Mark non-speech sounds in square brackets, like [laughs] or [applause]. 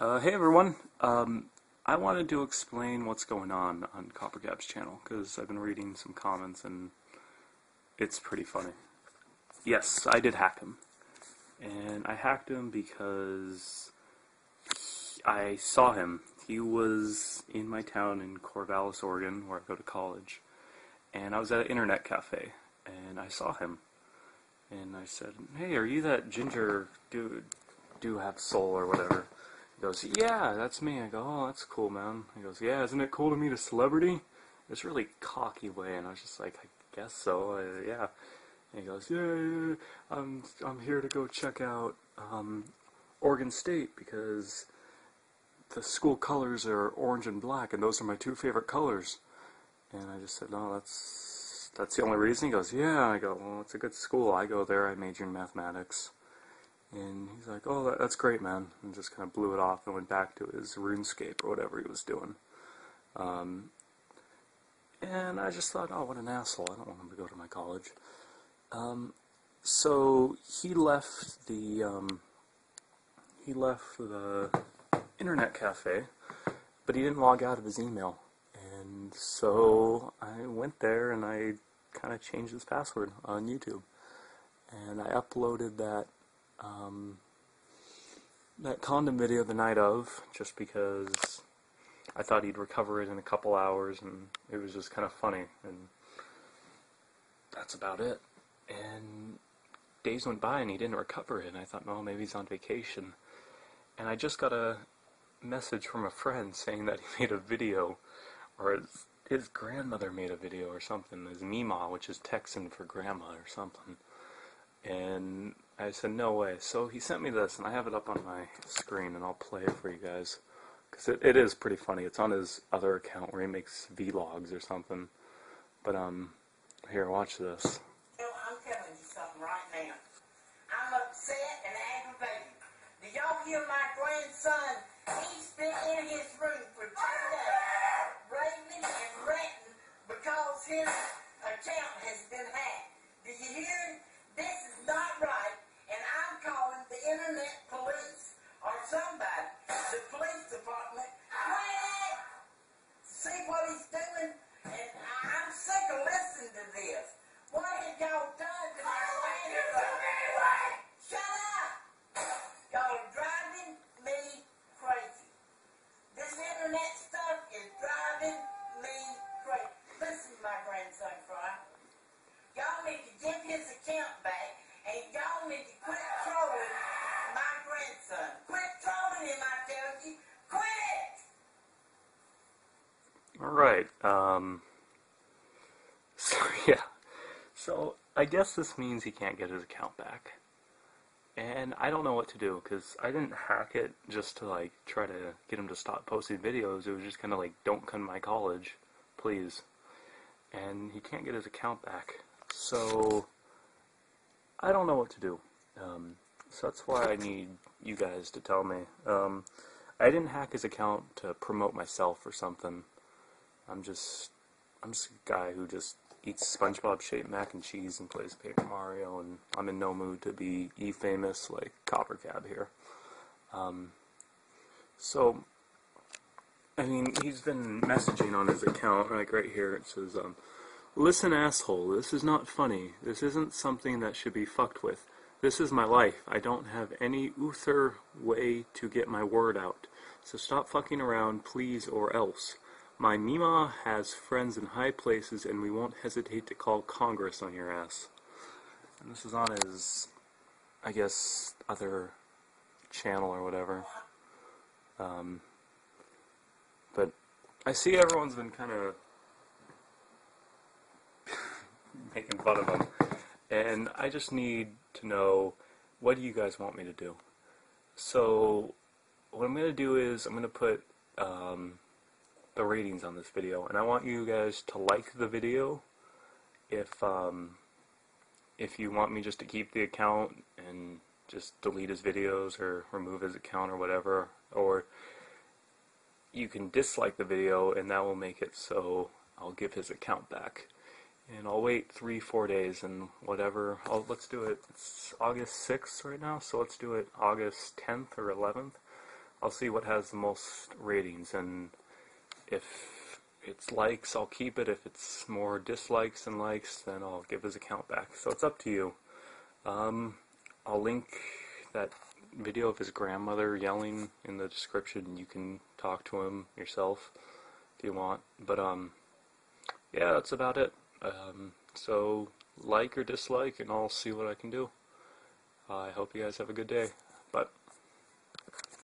Uh, hey everyone. Um, I wanted to explain what's going on on Coppercab's channel because I've been reading some comments and it's pretty funny. Yes, I did hack him, and I hacked him because I saw him. He was in my town in Corvallis, Oregon, where I go to college, and I was at an internet cafe and I saw him, and I said, "Hey, are you that ginger dude? Do have soul or whatever?" Goes, yeah, that's me. I go, oh, that's cool, man. He goes, yeah, isn't it cool to meet a celebrity? It's really cocky way, and I was just like, I guess so, uh, yeah. And he goes, yeah, yeah, I'm, I'm here to go check out um, Oregon State because the school colors are orange and black, and those are my two favorite colors. And I just said, no, that's that's the only reason. He goes, yeah. I go, well, it's a good school. I go there. I major in mathematics. And he's like, oh, that, that's great, man. And just kind of blew it off and went back to his RuneScape or whatever he was doing. Um, and I just thought, oh, what an asshole. I don't want him to go to my college. Um, so he left the, um, he left the internet cafe, but he didn't log out of his email. And so I went there and I kind of changed his password on YouTube. And I uploaded that um, that condom video the night of, just because I thought he'd recover it in a couple hours, and it was just kind of funny, and that's about it. And days went by, and he didn't recover it, and I thought, well, maybe he's on vacation. And I just got a message from a friend [laughs] saying that he made a video, or his, his grandmother made a video or something, his Mima, which is Texan for grandma or something. And I said, no way. So he sent me this, and I have it up on my screen, and I'll play it for you guys. Because it, it is pretty funny. It's on his other account where he makes vlogs or something. But, um, here, watch this. I'm telling you something right now. I'm upset and aggravated. Do y'all hear my grandson? He's been in his room for two days, raving and ranting because his account has been hacked. [laughs] so yeah, so I guess this means he can't get his account back. And I don't know what to do, because I didn't hack it just to, like, try to get him to stop posting videos. It was just kind of like, don't come to my college, please. And he can't get his account back. So, I don't know what to do. Um, so that's why I need you guys to tell me. Um, I didn't hack his account to promote myself or something. I'm just, I'm just a guy who just eats SpongeBob-shaped mac and cheese and plays Paper Mario, and I'm in no mood to be e-famous like Coppercab here. Um, so, I mean, he's been messaging on his account, like right here, it says, um, Listen, asshole, this is not funny. This isn't something that should be fucked with. This is my life. I don't have any other way to get my word out. So stop fucking around, please, or else. My Mima has friends in high places, and we won't hesitate to call Congress on your ass. And this is on his, I guess, other channel or whatever. Um, but I see everyone's been kind of [laughs] making fun of him. And I just need to know what do you guys want me to do? So, what I'm going to do is I'm going to put um, the ratings on this video, and I want you guys to like the video if um, if you want me just to keep the account and just delete his videos or remove his account or whatever, or you can dislike the video and that will make it so I'll give his account back. And I'll wait three, four days and whatever. I'll, let's do it. It's August 6th right now, so let's do it August 10th or 11th. I'll see what has the most ratings, and if it's likes, I'll keep it. If it's more dislikes than likes, then I'll give his account back. So it's up to you. Um, I'll link that video of his grandmother yelling in the description. You can talk to him yourself if you want. But um, yeah, that's about it. Um, so like or dislike, and I'll see what I can do. I hope you guys have a good day.